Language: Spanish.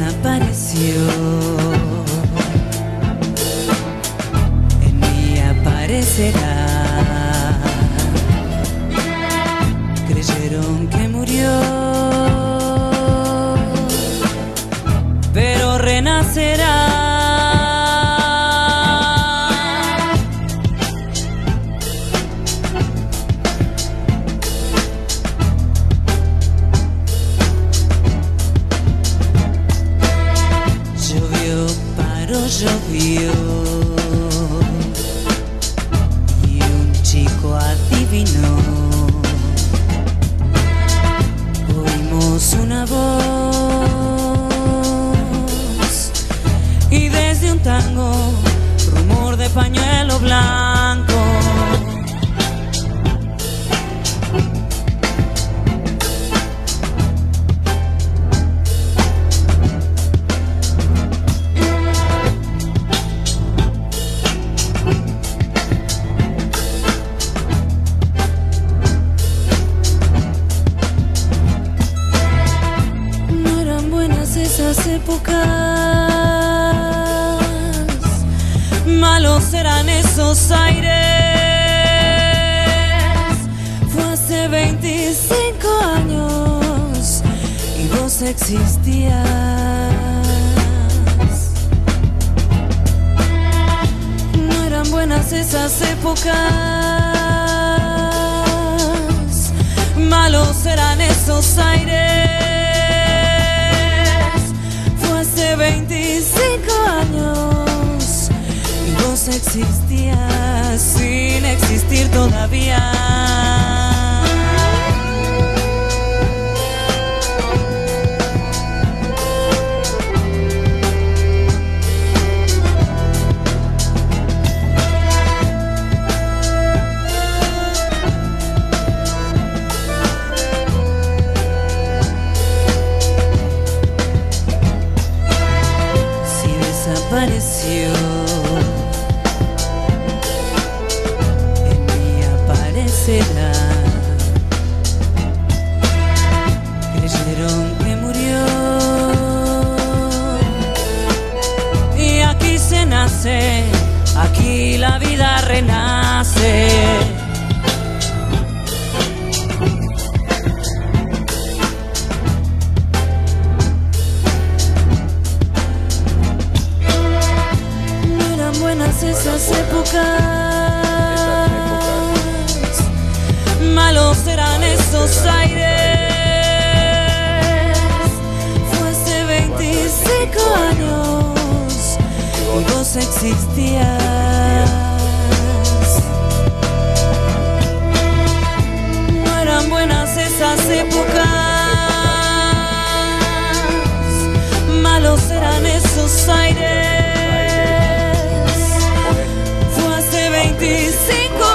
desapareció. En mí aparecerá. Llovió. Y un chico adivinó. Oímos una voz. Y desde un tango, rumor de pañuelo blanco. Esas épocas, malos eran esos aires. Fue hace 25 años y vos existías. No eran buenas esas épocas, malos eran esos aires. 25 años vos existías sin existir todavía. En mí aparecerá. Creyeron que murió. Y aquí se nace, aquí la vida renace. Esas épocas. Malos eran esos aires. Fue hace 25 años y vos existías. No eran buenas esas épocas. Malos eran esos aires. 25